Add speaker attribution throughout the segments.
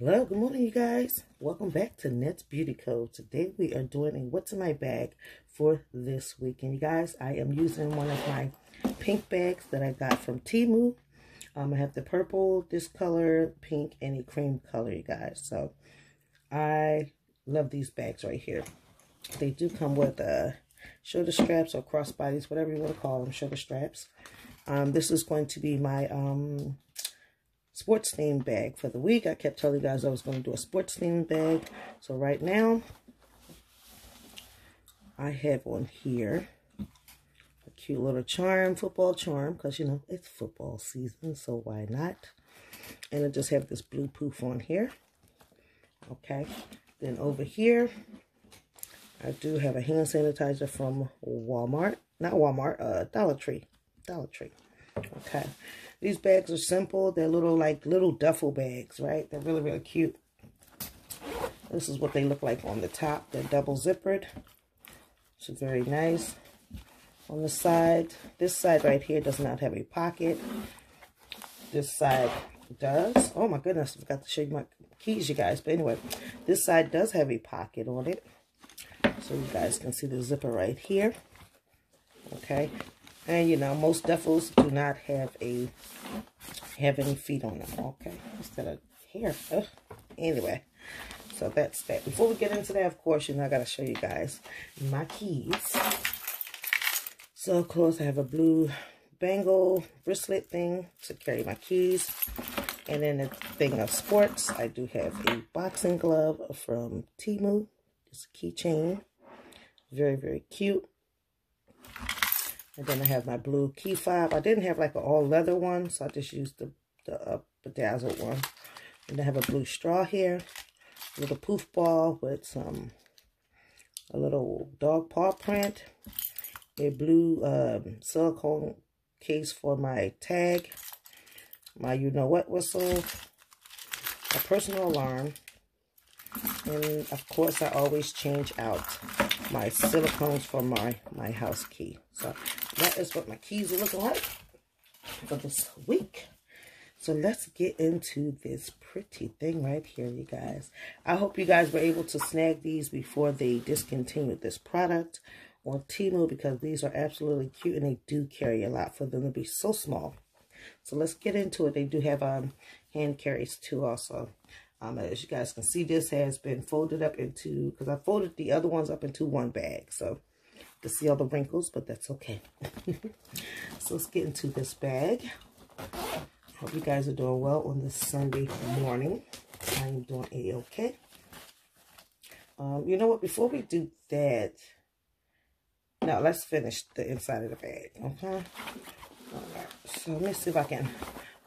Speaker 1: Hello, good morning, you guys. Welcome back to Nette's Beauty Cove. Today we are doing a what's in my bag for this week. And you guys, I am using one of my pink bags that I got from Temu. Um, I have the purple, this color, pink, and a cream color, you guys. So I love these bags right here. They do come with uh, shoulder straps or crossbodies, whatever you want to call them, shoulder straps. Um, this is going to be my um, sports themed bag for the week. I kept telling you guys I was going to do a sports themed bag. So right now, I have on here a cute little charm, football charm, because, you know, it's football season, so why not? And I just have this blue poof on here. Okay. Then over here, I do have a hand sanitizer from Walmart. Not Walmart, uh, Dollar Tree. Dollar Tree. Okay. These bags are simple. They're little, like, little duffel bags, right? They're really, really cute. This is what they look like on the top. They're double zippered. So very nice. On the side, this side right here does not have a pocket. This side does. Oh my goodness, I forgot to show you my keys, you guys. But anyway, this side does have a pocket on it. So you guys can see the zipper right here. Okay. And, you know, most duffels do not have a have any feet on them. Okay. Instead of hair. Ugh. Anyway. So that's that. Before we get into that, of course, you know, I got to show you guys my keys. So, of course, I have a blue bangle bracelet thing to carry my keys. And then the thing of sports, I do have a boxing glove from Temu. It's a keychain. Very, very cute. And then I have my blue key fob. I didn't have like an all leather one, so I just used the, the uh, bedazzled one. And I have a blue straw here. A little poof ball with some, a little dog paw print. A blue um, silicone case for my tag. My you know what whistle. A personal alarm. And of course, I always change out my silicones for my, my house key. So that is what my keys are looking like for this week. So let's get into this pretty thing right here, you guys. I hope you guys were able to snag these before they discontinued this product on Temu because these are absolutely cute and they do carry a lot for them to be so small. So let's get into it. They do have um, hand carries too also. Um, as you guys can see, this has been folded up into, because I folded the other ones up into one bag. So, to see all the wrinkles, but that's okay. so, let's get into this bag. Hope you guys are doing well on this Sunday morning. I am doing a-okay. Um, you know what? Before we do that, now let's finish the inside of the bag, okay? All right. So, let me see if I can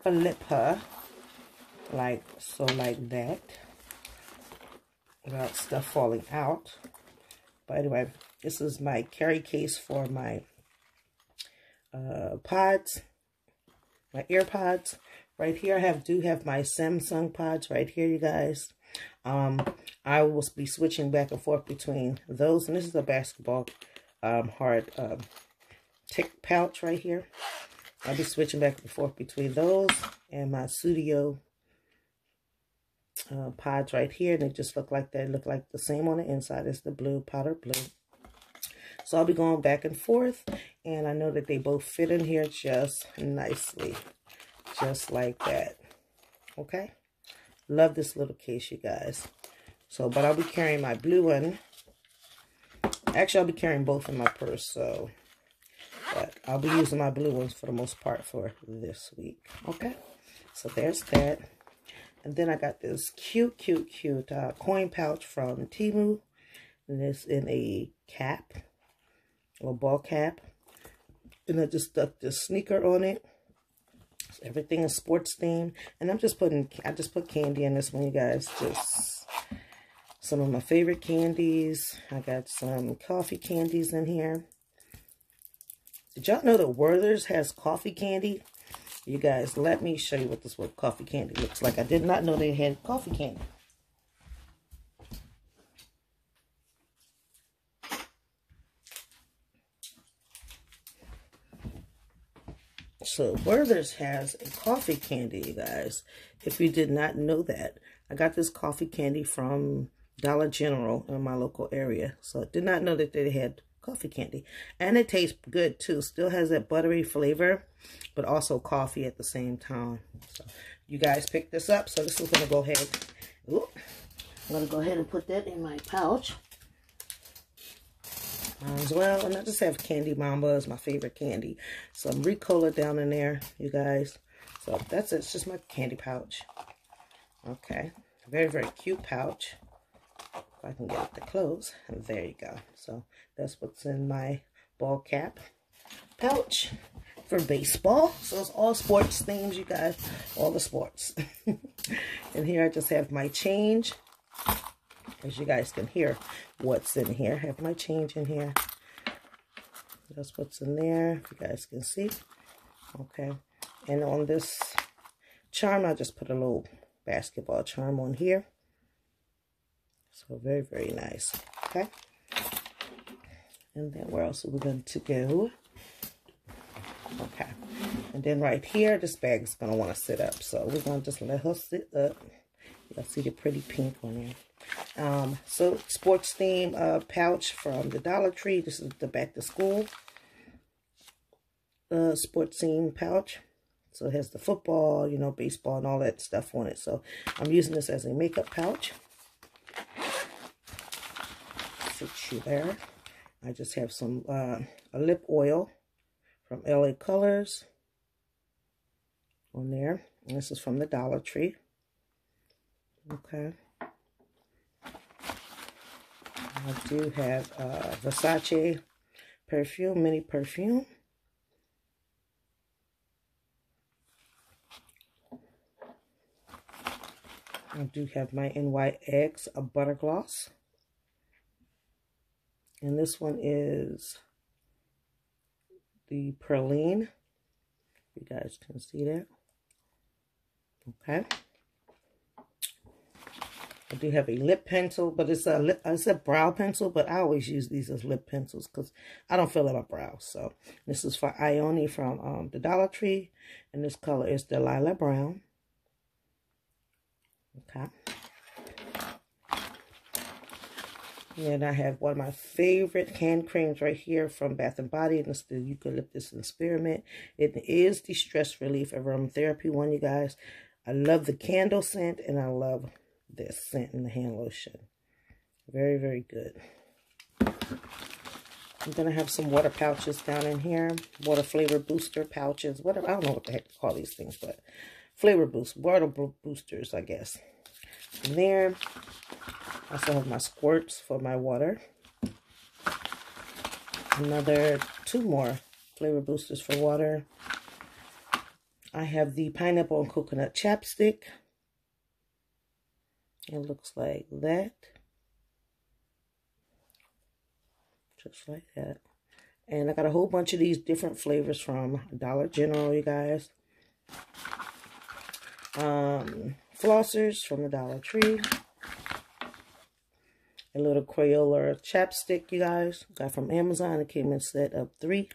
Speaker 1: flip her like so like that. Without stuff falling out. But anyway this is my carry case for my uh, pods. My ear pods. Right here I have do have my Samsung pods right here you guys. Um I will be switching back and forth between those. And this is a basketball um hard um tick pouch right here. I'll be switching back and forth between those and my studio uh, pods right here. And they just look like they look like the same on the inside as the blue, powder blue. So I'll be going back and forth. And I know that they both fit in here just nicely. Just like that. Okay? Love this little case, you guys. So, but I'll be carrying my blue one. Actually, I'll be carrying both in my purse, so... But I'll be using my blue ones for the most part for this week. Okay? So there's that. And then I got this cute, cute, cute uh, coin pouch from Temu. And it's in a cap, or ball cap. And I just stuck this sneaker on it. So everything is sports themed. And I'm just putting, I just put candy in this one, you guys. Just some of my favorite candies. I got some coffee candies in here. Did y'all know that Werther's has coffee candy? You guys, let me show you what this coffee candy looks like. I did not know they had coffee candy. So Werther's has a coffee candy, you guys. If you did not know that, I got this coffee candy from Dollar General in my local area. So I did not know that they had coffee candy. And it tastes good too. Still has that buttery flavor, but also coffee at the same time. So you guys picked this up. So this is going to go ahead. Ooh, I'm going to go ahead and put that in my pouch as well. And I just have Candy Mamba as my favorite candy. Some Ricola down in there, you guys. So that's it. It's just my candy pouch. Okay. Very, very cute pouch. I can get to close. And there you go. So that's what's in my ball cap pouch for baseball. So it's all sports themes, you guys. All the sports. and here I just have my change as you guys can hear what's in here. I have my change in here. That's what's in there, if you guys can see. Okay. And on this charm, I just put a little basketball charm on here. So very, very nice. Okay. And then where else are we going to go? Okay. And then right here, this bag is going to want to sit up. So we're going to just let her sit up. You'll see the pretty pink on there. Um, so sports theme uh, pouch from the Dollar Tree. This is the back to school uh, sports theme pouch. So it has the football, you know, baseball and all that stuff on it. So I'm using this as a makeup pouch. Sits you there. I just have some uh, a lip oil from LA Colors on there. And this is from the Dollar Tree. Okay. I do have uh, Versace perfume, mini perfume. I do have my NYX a butter gloss. And this one is the Praline. You guys can see that. Okay. I do have a lip pencil, but it's a lip, it's a brow pencil, but I always use these as lip pencils because I don't fill up my brows. So this is for Ione from um, the Dollar Tree, and this color is Delilah Brown. Okay. And I have one of my favorite hand creams right here from Bath & Body. And it's the Eucalyptus and Spearmint. It is the Stress Relief Aromatherapy one, you guys. I love the candle scent. And I love this scent in the hand lotion. Very, very good. I'm going to have some water pouches down in here. Water flavor booster pouches. Whatever. I don't know what the heck to call these things. But flavor boost. Water boosters, I guess. And there. I also have my squirts for my water. Another two more flavor boosters for water. I have the pineapple and coconut chapstick. It looks like that. Just like that. And I got a whole bunch of these different flavors from Dollar General, you guys. Um, flossers from the Dollar Tree. A little Crayola chapstick, you guys. Got from Amazon. It came in set of three.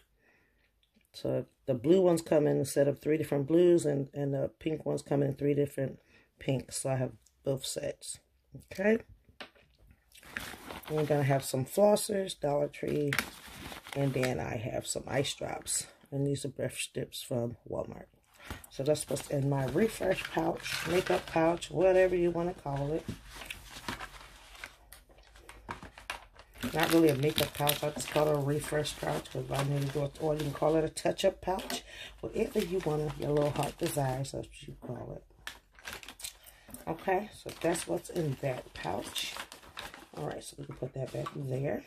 Speaker 1: So the blue ones come in a set of three different blues. And, and the pink ones come in three different pinks. So I have both sets. Okay. We're going to have some flossers, Dollar Tree. And then I have some ice drops. And these are brush strips from Walmart. So that's what's in my refresh pouch, makeup pouch, whatever you want to call it. Not really a makeup pouch. I just call it a refresh pouch because I need to go, or you can call it a touch-up pouch. Whatever you want, your little heart desires, that's what you call it. Okay, so that's what's in that pouch. All right, so we can put that back there.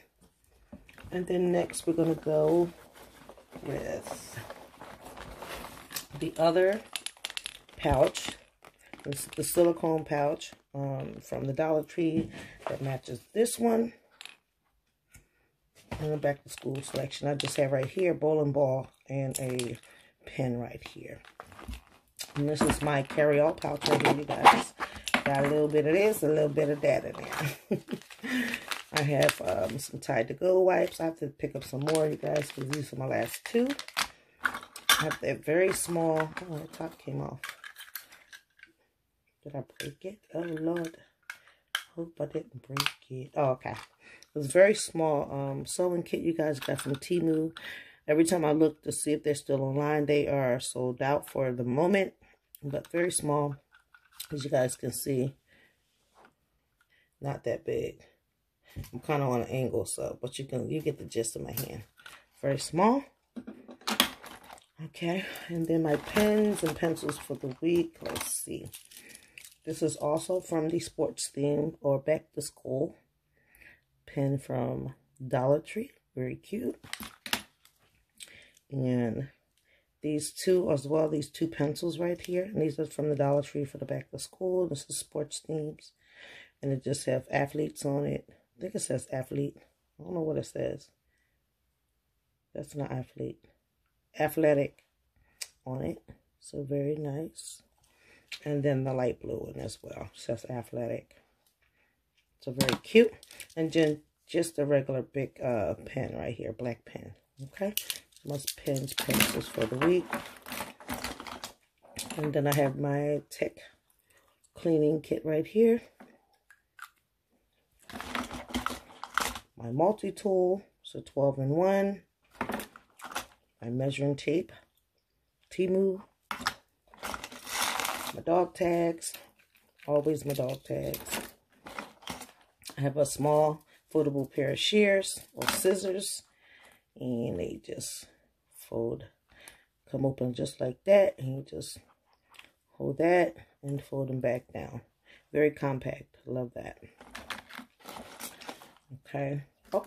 Speaker 1: And then next we're going to go with the other pouch. This is the silicone pouch um, from the Dollar Tree that matches this one. And the back to school selection. I just have right here bowling ball and a pen right here. And this is my carry-all pouch right here, you guys. Got a little bit of this, a little bit of that in there. I have um, some Tide to Go wipes. I have to pick up some more, you guys, because these are my last two. I have that very small, oh, the top came off. Did I break it? Oh, Lord. Hope I didn't break it. Oh, okay. It was very small um, sewing kit you guys got from Temu. Every time I look to see if they're still online, they are sold out for the moment. But very small, as you guys can see. Not that big. I'm kind of on an angle, so, but you can, you get the gist of my hand. Very small. Okay, and then my pens and pencils for the week. Let's see. This is also from the sports theme or back to school. Pen from Dollar Tree. Very cute. And these two as well, these two pencils right here. And these are from the Dollar Tree for the back to school. This is sports themes. And it just have athletes on it. I think it says athlete. I don't know what it says. That's not athlete. Athletic on it. So very nice. And then the light blue one as well. It says athletic. So very cute. And then just a regular big uh, pen right here. Black pen. Okay. Most pens, pencils for the week. And then I have my tech cleaning kit right here. My multi-tool, so 12 in 1. My measuring tape, Temu. My dog tags, always my dog tags. I have a small foldable pair of shears or scissors. And they just fold, come open just like that. And you just hold that and fold them back down. Very compact. Love that. Okay. Oh,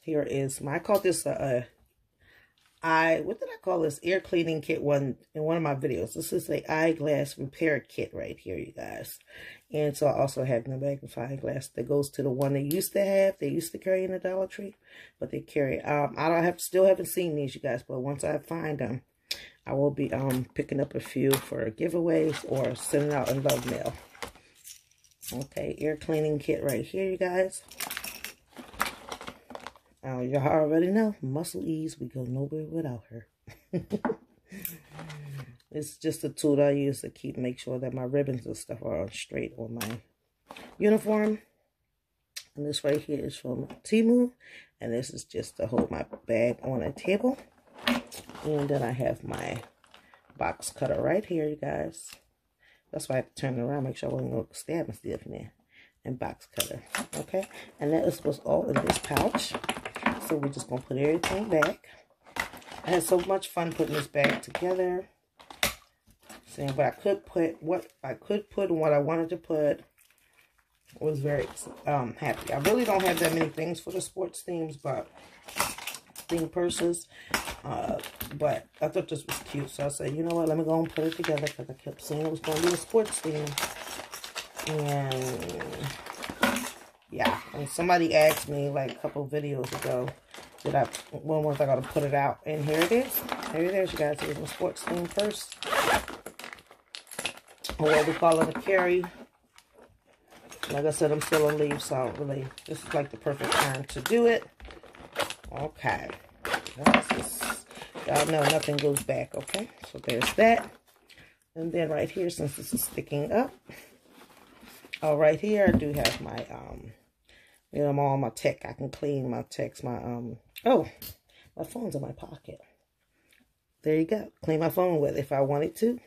Speaker 1: here is my, I call this a, a eye, what did I call this? Ear cleaning kit one in one of my videos. This is a eyeglass repair kit right here, you guys. And so I also have the magnifying glass that goes to the one they used to have. They used to carry in the Dollar Tree, but they carry. Um, I don't have still haven't seen these, you guys, but once I find them, I will be um picking up a few for giveaways or sending out in love mail. Okay, ear cleaning kit right here, you guys. Uh, y'all already know, muscle ease, we go nowhere without her. it's just a tool that I use to keep, make sure that my ribbons and stuff are straight on my uniform. And this right here is from Temu. And this is just to hold my bag on a table. And then I have my box cutter right here, you guys. That's why I have to turn it around, make sure I wasn't going to stab myself in there. And box cutter, okay? And that is what's all in this pouch. So we're just going to put everything back. I had so much fun putting this bag together. Seeing what I could put, what I could put and what I wanted to put. Was very um, happy. I really don't have that many things for the sports themes, but theme purses. Uh, but I thought this was cute. So I said, you know what, let me go and put it together because I kept saying it was going to be a sports theme. And yeah, and somebody asked me like a couple videos ago did I, when was I to put it out? And here it is. Here it is, you guys. Here's my sports theme first. Or what we call it a carry. Like I said, I'm still on leave, so really, this is like the perfect time to do it. Okay. Y'all know nothing goes back, okay? So there's that. And then right here, since this is sticking up, oh, right here, I do have my, um, you know, I'm all my tech. I can clean my text, my, um, oh, my phone's in my pocket. There you go. Clean my phone with if I wanted to.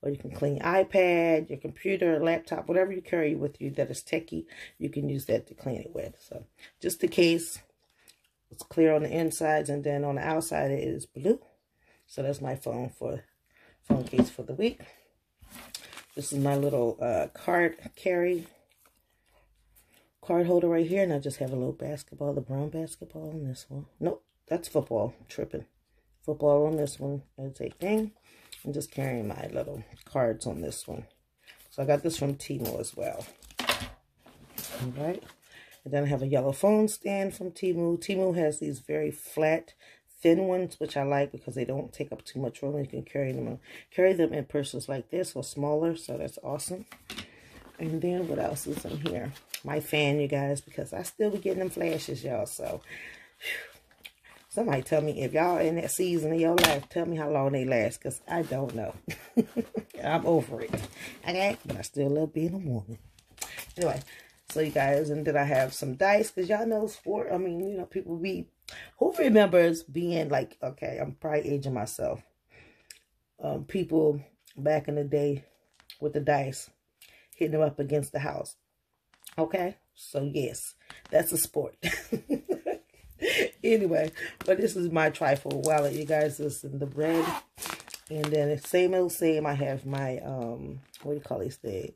Speaker 1: Or you can clean iPad, your computer, laptop, whatever you carry with you that is techie, you can use that to clean it with. So just in case it's clear on the insides and then on the outside it is blue. So that's my phone for phone case for the week. This is my little uh, card carry card holder right here. And I just have a little basketball, the brown basketball on this one. Nope, that's football. Tripping. Football on this one as a thing. I'm just carrying my little cards on this one. So I got this from Temu as well. All right. And then I have a yellow phone stand from Temu. Temu has these very flat, thin ones, which I like because they don't take up too much room. You can carry them, carry them in purses like this or smaller. So that's awesome. And then what else is in here? My fan, you guys, because I still be getting them flashes, y'all. So, Somebody tell me if y'all in that season of your life, tell me how long they last, because I don't know. I'm over it. Okay? But I still love being a woman. Anyway, so you guys, and then I have some dice, because y'all know sport, I mean, you know, people be, who remembers being like, okay, I'm probably aging myself. Um, people back in the day with the dice, hitting them up against the house. Okay? So, yes, that's a sport. anyway, but this is my trifold wallet, you guys. This is the bread. And then the same old same, I have my, um, what do you call these things?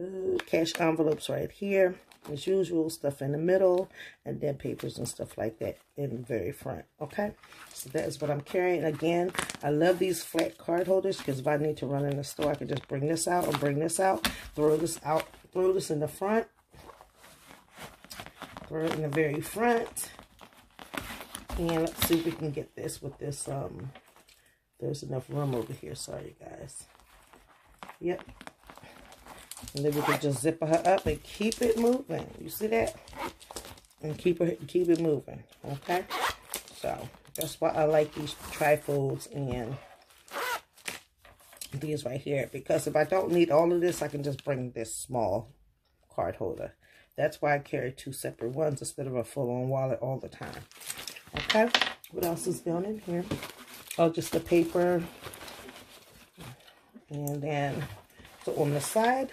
Speaker 1: Uh, cash envelopes right here. As usual, stuff in the middle. And then papers and stuff like that in the very front. Okay? So that is what I'm carrying. Again, I love these flat card holders because if I need to run in the store, I can just bring this out or bring this out. Throw this out. Throw this in the front. Throw it in the very front. And let's see if we can get this with this. Um, There's enough room over here. Sorry, guys. Yep. And then we can just zip her up and keep it moving. You see that? And keep it keep it moving. Okay? So that's why I like these trifolds and these right here. Because if I don't need all of this, I can just bring this small card holder. That's why I carry two separate ones instead of a full-on wallet all the time. Okay, what else is going in here? Oh, just the paper. And then, so on the side,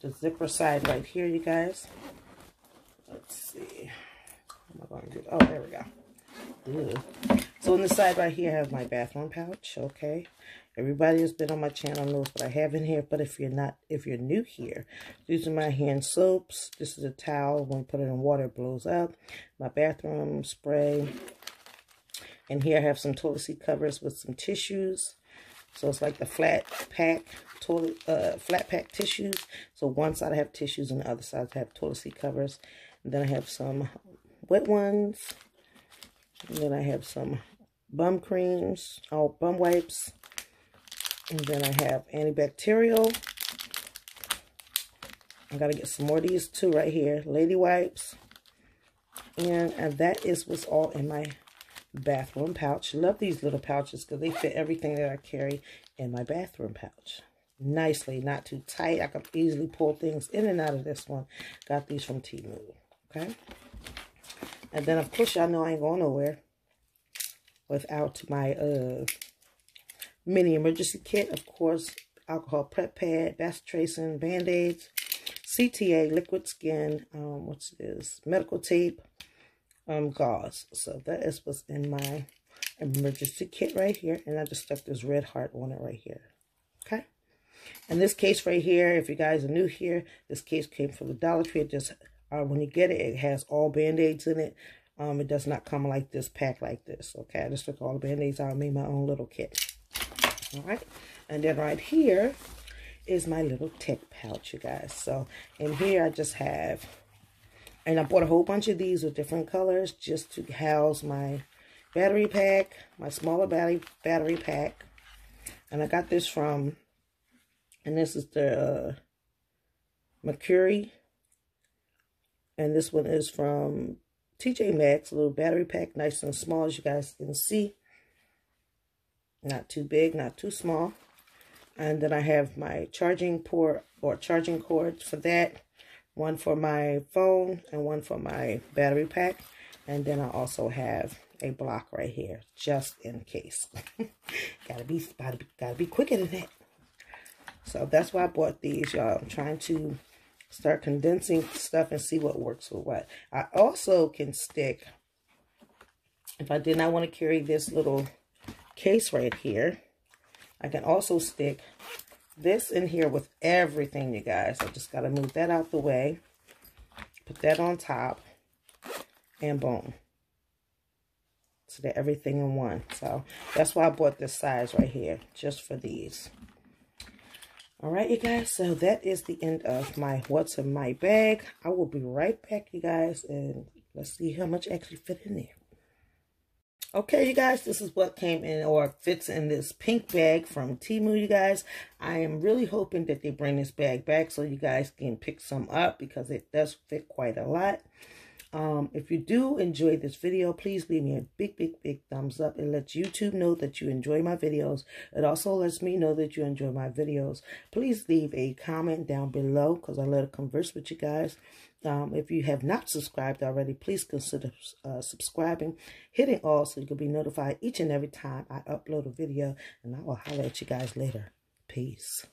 Speaker 1: the zipper side right here, you guys. Let's see. Am I going to? Oh, there we go. So on the side right here, I have my bathroom pouch, okay? Everybody who's been on my channel knows what I have in here, but if you're not, if you're new here, these are my hand soaps. This is a towel. When you put it in water, it blows up. My bathroom spray. And here I have some toilet seat covers with some tissues. So it's like the flat pack toilet, uh, flat pack tissues. So one side I have tissues and the other side I have toilet seat covers. And then I have some wet ones. And then I have some bum creams, oh, bum wipes. And then I have antibacterial. I got to get some more of these too right here. Lady wipes. And, and that is what's all in my bathroom pouch. Love these little pouches because they fit everything that I carry in my bathroom pouch. Nicely, not too tight. I can easily pull things in and out of this one. Got these from Temu. Okay. And then, of course, y'all know I ain't going nowhere without my uh mini emergency kit. Of course, alcohol prep pad, bacitracin, band-aids, CTA, liquid skin, um, what's this, medical tape, um, gauze. So that is what's in my emergency kit right here. And I just stuck this red heart on it right here. Okay. And this case right here, if you guys are new here, this case came from the Dollar Tree. It just, uh, when you get it, it has all Band-Aids in it. Um, it does not come like this, pack like this. Okay, I just took all the Band-Aids out and made my own little kit. All right. And then right here is my little tech pouch, you guys. So in here, I just have, and I bought a whole bunch of these with different colors just to house my battery pack, my smaller battery, battery pack. And I got this from, and this is the uh, Mercury. And this one is from TJ Maxx, little battery pack, nice and small, as you guys can see. Not too big, not too small. And then I have my charging port or charging cords for that. One for my phone and one for my battery pack. And then I also have a block right here, just in case. gotta be gotta be gotta be quicker than that. So that's why I bought these, y'all. I'm trying to start condensing stuff and see what works with what. I also can stick, if I did not want to carry this little case right here. I can also stick this in here with everything, you guys. I just got to move that out the way. Put that on top. And boom. So that everything in one. So that's why I bought this size right here. Just for these. Alright, you guys. So that is the end of my what's in my bag. I will be right back, you guys. And let's see how much actually fit in there. Okay, you guys, this is what came in or fits in this pink bag from Temu, you guys. I am really hoping that they bring this bag back so you guys can pick some up because it does fit quite a lot. Um, if you do enjoy this video, please leave me a big, big, big thumbs up. It lets YouTube know that you enjoy my videos. It also lets me know that you enjoy my videos. Please leave a comment down below because I love to converse with you guys. Um, if you have not subscribed already, please consider uh, subscribing, hitting all so you can be notified each and every time I upload a video. And I will holler at you guys later. Peace.